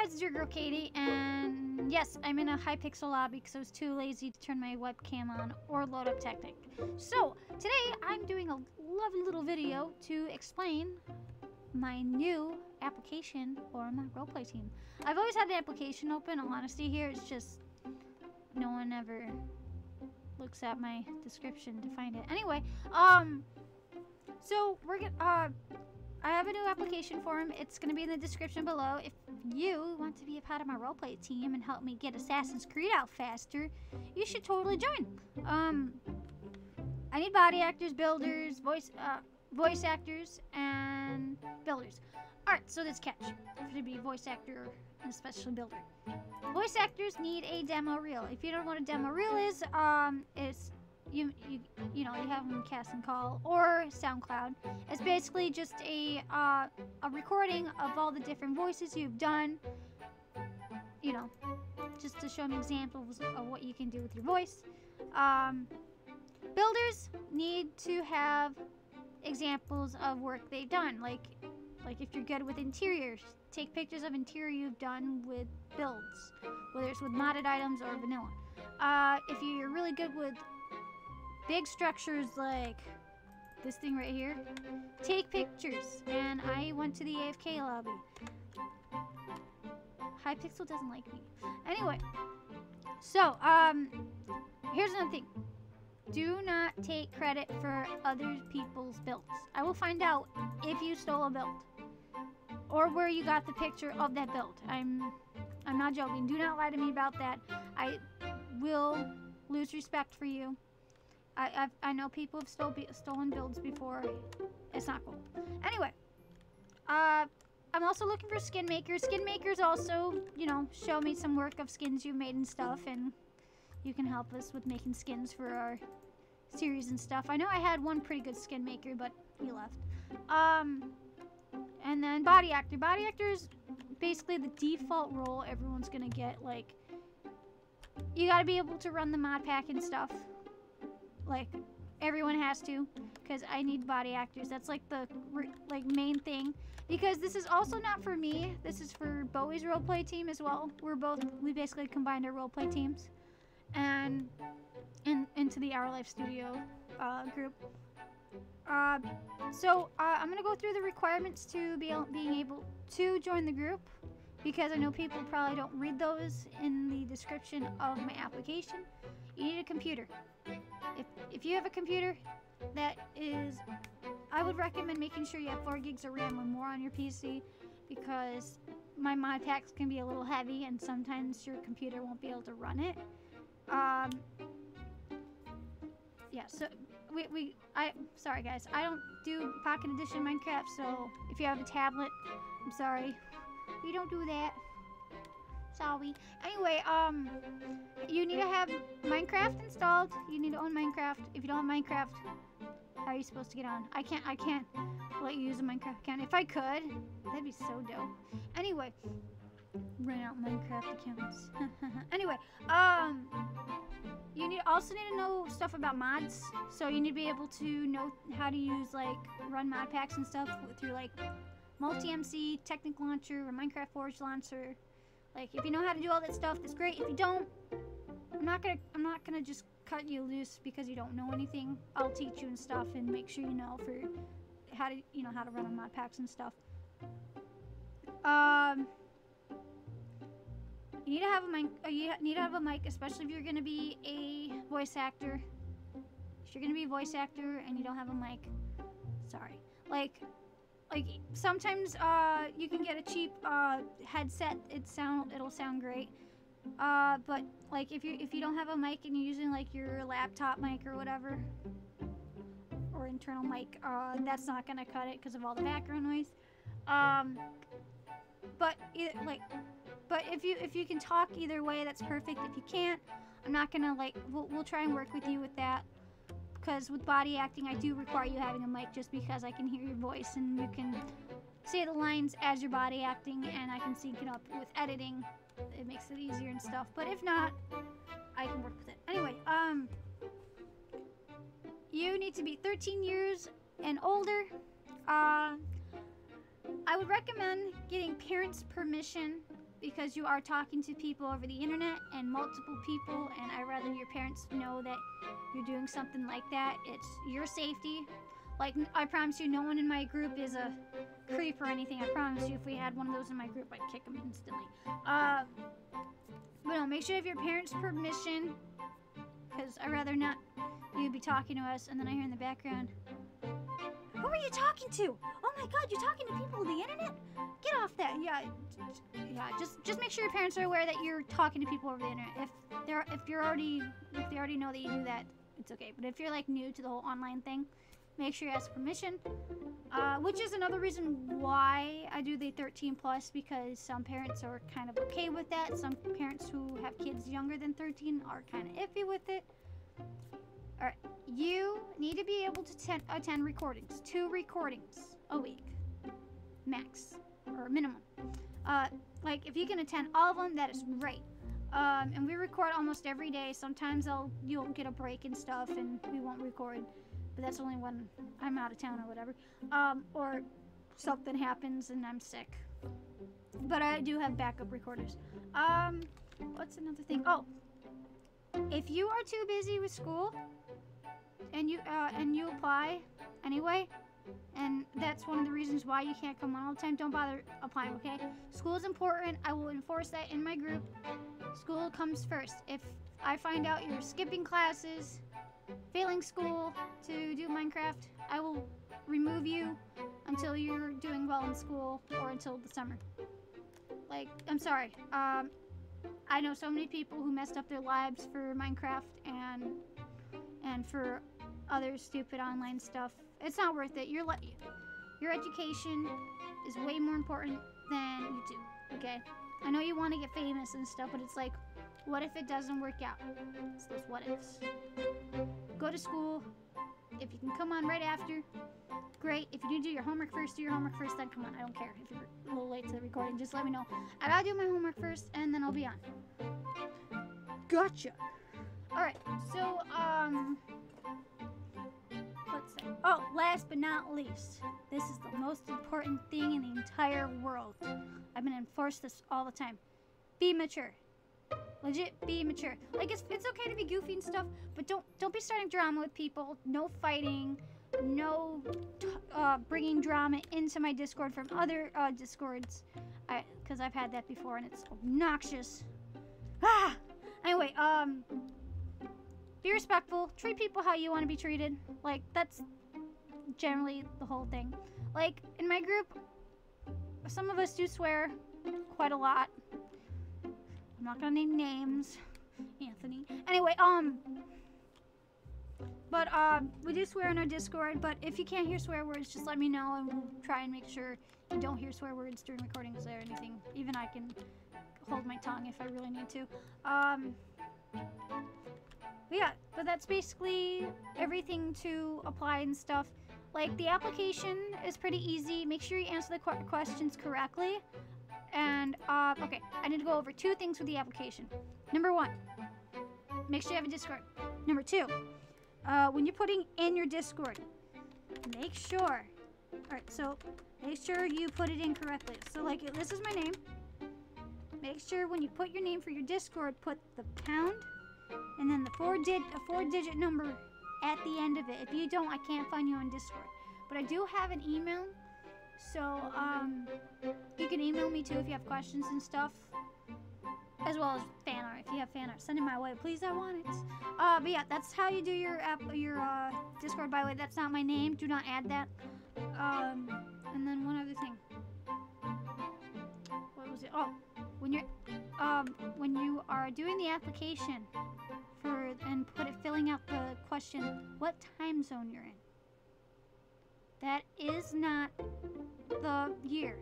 guys, it's your girl Katie, and yes, I'm in a Hypixel lobby because I was too lazy to turn my webcam on or load up Technic. So, today I'm doing a lovely little video to explain my new application for my roleplay team. I've always had the application open, all honesty here, it's just no one ever looks at my description to find it. Anyway, um, so we're gonna, uh, I have a new application form. It's going to be in the description below. If you want to be a part of my roleplay team and help me get Assassin's Creed out faster, you should totally join. Um, I need body actors, builders, voice uh, voice actors, and builders. Alright, so this catch. If to be a voice actor and especially builder. Voice actors need a demo reel. If you don't know what a demo reel is, um, it's you you you know you have them Casting Call or SoundCloud. It's basically just a uh, a recording of all the different voices you've done. You know, just to show them examples of what you can do with your voice. Um, builders need to have examples of work they've done, like like if you're good with interiors, take pictures of interior you've done with builds, whether it's with modded items or vanilla. Uh, if you're really good with big structures like this thing right here, take pictures. And I went to the AFK lobby. Hypixel doesn't like me. Anyway, so, um, here's another thing. Do not take credit for other people's builds. I will find out if you stole a build. Or where you got the picture of that build. I'm I'm not joking. Do not lie to me about that. I will lose respect for you. I I've, i know people have stole, stolen builds before. It's not cool. Anyway, uh, I'm also looking for skin makers. Skin makers also, you know, show me some work of skins you've made and stuff, and you can help us with making skins for our series and stuff. I know I had one pretty good skin maker, but he left. Um, and then body actor. Body actor is basically the default role everyone's gonna get. Like, you gotta be able to run the mod pack and stuff. Like, everyone has to, because I need body actors. That's like the like main thing. Because this is also not for me. This is for Bowie's roleplay team as well. We're both we basically combined our roleplay teams, and in into the Our Life Studio uh, group. Uh, so uh, I'm gonna go through the requirements to be being able to join the group because I know people probably don't read those in the description of my application. You need a computer. If, if you have a computer that is, I would recommend making sure you have 4 gigs of RAM or more on your PC because my mod packs can be a little heavy and sometimes your computer won't be able to run it. Um, yeah, so we, we, I, sorry guys, I don't do Pocket Edition Minecraft, so if you have a tablet, I'm sorry. We don't do that. Sorry. Anyway, um, you need to have Minecraft installed. You need to own Minecraft. If you don't have Minecraft, how are you supposed to get on? I can't, I can't let you use a Minecraft account. If I could, that'd be so dope. Anyway, rent out Minecraft accounts. anyway, um, you need also need to know stuff about mods. So you need to be able to know how to use like run mod packs and stuff through like MultiMC, Technic Launcher, or Minecraft Forge Launcher. Like if you know how to do all that stuff, that's great. If you don't, I'm not gonna I'm not gonna just cut you loose because you don't know anything. I'll teach you and stuff and make sure you know for how to you know how to run on mod packs and stuff. Um you need to have a mic. Uh, you need to have a mic, especially if you're gonna be a voice actor. If you're gonna be a voice actor and you don't have a mic, sorry. Like, like sometimes uh, you can get a cheap uh, headset. It sound it'll sound great. Uh, but like if you if you don't have a mic and you're using like your laptop mic or whatever, or internal mic, uh, that's not gonna cut it because of all the background noise. Um, but it, like but if you if you can talk either way, that's perfect. If you can't, I'm not gonna like we'll, we'll try and work with you with that. Because with body acting, I do require you having a mic just because I can hear your voice and you can say the lines as your body acting, and I can sync it up with editing. It makes it easier and stuff. But if not, I can work with it. Anyway, um, you need to be 13 years and older. Uh, I would recommend getting parents' permission because you are talking to people over the internet and multiple people, and I rather your parents know that you're doing something like that. It's your safety. Like, I promise you, no one in my group is a creep or anything. I promise you, if we had one of those in my group, I'd kick them instantly. Uh, but no, make sure you have your parents' permission, because I'd rather not you be talking to us, and then I hear in the background, Who are you talking to? Oh my god, you're talking to people on the internet? Get off that. Yeah, yeah. Just just make sure your parents are aware that you're talking to people over the internet. If they're if you're already if they already know that you do that, it's okay. But if you're like new to the whole online thing, make sure you ask permission. Uh, which is another reason why I do the 13 plus because some parents are kind of okay with that. Some parents who have kids younger than 13 are kind of iffy with it. All right, you need to be able to ten- attend recordings, two recordings a week, max or minimum. Uh, like if you can attend all of them, that is great. Um, and we record almost every day. Sometimes I'll you'll get a break and stuff, and we won't record but that's only when I'm out of town or whatever. Um, or something happens and I'm sick. But I do have backup recorders. Um, what's another thing? Oh, if you are too busy with school and you uh, and you apply anyway, and that's one of the reasons why you can't come on all the time. Don't bother applying, okay? School is important. I will enforce that in my group. School comes first. If I find out you're skipping classes, failing school to do Minecraft, I will remove you until you're doing well in school or until the summer. Like, I'm sorry. Um, I know so many people who messed up their lives for Minecraft and and for other stupid online stuff. It's not worth it. Your your education is way more important than YouTube. Okay? I know you want to get famous and stuff, but it's like, what if it doesn't work out? It's those what ifs. Go to school. If you can come on right after, great. If you need to do your homework first, do your homework first, then come on. I don't care. If you're a little late to the recording, just let me know. I gotta do my homework first, and then I'll be on. Gotcha. Alright, so, um... Oh, last but not least, this is the most important thing in the entire world. I've been enforced this all the time. Be mature. Legit, be mature. Like it's it's okay to be goofy and stuff, but don't don't be starting drama with people. No fighting. No uh, bringing drama into my Discord from other uh, Discords. Because I've had that before and it's obnoxious. Ah. Anyway, um, be respectful. Treat people how you want to be treated. Like that's generally the whole thing. Like in my group, some of us do swear quite a lot. I'm not gonna name names, Anthony. Anyway, um, but um, we do swear in our Discord. But if you can't hear swear words, just let me know, and we'll try and make sure you don't hear swear words during recordings or anything. Even I can hold my tongue if I really need to. Um, yeah, but that's basically everything to apply and stuff. Like the application is pretty easy. Make sure you answer the qu questions correctly. And, uh, okay, I need to go over two things with the application. Number one, make sure you have a Discord. Number two, uh, when you're putting in your Discord, make sure, alright, so make sure you put it in correctly. So, like, this is my name. Make sure when you put your name for your Discord, put the pound and then the four digit a four digit number at the end of it. If you don't, I can't find you on Discord. But I do have an email so, um, you can email me too if you have questions and stuff. As well as fan art. If you have fan art, send it my way. Please, I want it. Uh, but yeah, that's how you do your app, your, uh, Discord. By the way, that's not my name. Do not add that. Um, and then one other thing. What was it? Oh, when you're, um, when you are doing the application for, and put it, filling out the question, what time zone you're in. That is not the year.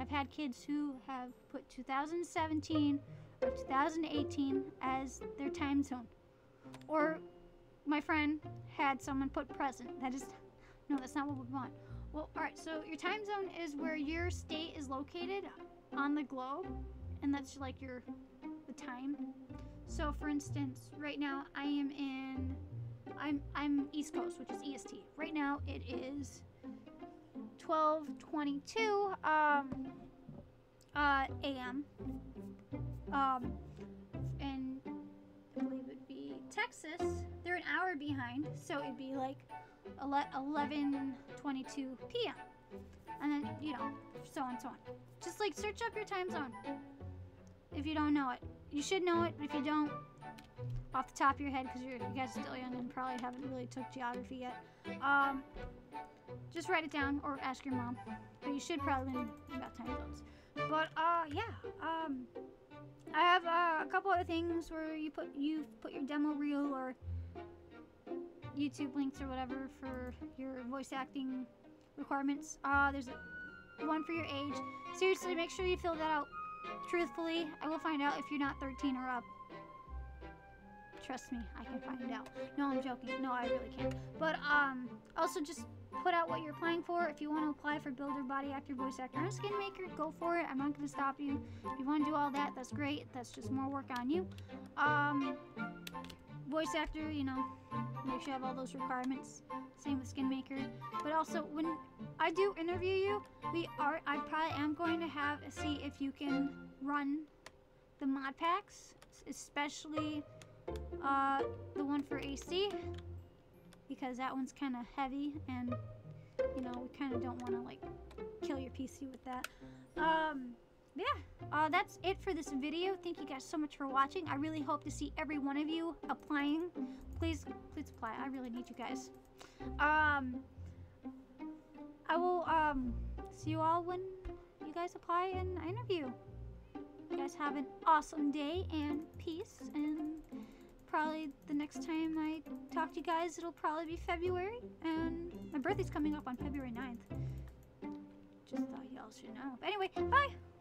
I've had kids who have put 2017 or 2018 as their time zone. Or my friend had someone put present. That is, no, that's not what we want. Well, alright, so your time zone is where your state is located on the globe, and that's like your, the time. So for instance, right now I am in I'm I'm East Coast, which is EST. Right now it is 12:22 um uh, a.m. Um, and I believe it'd be Texas. They're an hour behind, so it'd be like 11:22 p.m. And then you know, so on so on. Just like search up your time zone if you don't know it. You should know it, but if you don't, off the top of your head, because you guys are still young and probably haven't really took geography yet, um, just write it down or ask your mom. But you should probably know about time zones. But uh, yeah, um, I have uh, a couple other things where you put you put your demo reel or YouTube links or whatever for your voice acting requirements. Uh, there's one for your age. Seriously, make sure you fill that out truthfully. I will find out if you're not 13 or up. Trust me, I can find out. No, I'm joking. No, I really can't. But um, also just put out what you're applying for. If you want to apply for builder, body actor, voice actor, and skin maker, go for it. I'm not going to stop you. If you want to do all that, that's great. That's just more work on you. Um, voice actor, you know, make sure you have all those requirements. Same with skin maker. But also, when I do interview you, we are. I probably am going to have see if you can run the mod packs, especially uh, the one for AC because that one's kind of heavy and you know we kind of don't want to like kill your PC with that um yeah uh, that's it for this video thank you guys so much for watching I really hope to see every one of you applying please please apply I really need you guys um I will um see you all when you guys apply and I interview you guys have an awesome day and peace and probably the next time I talk to you guys, it'll probably be February. And my birthday's coming up on February 9th. Just thought y'all should know. But anyway, bye!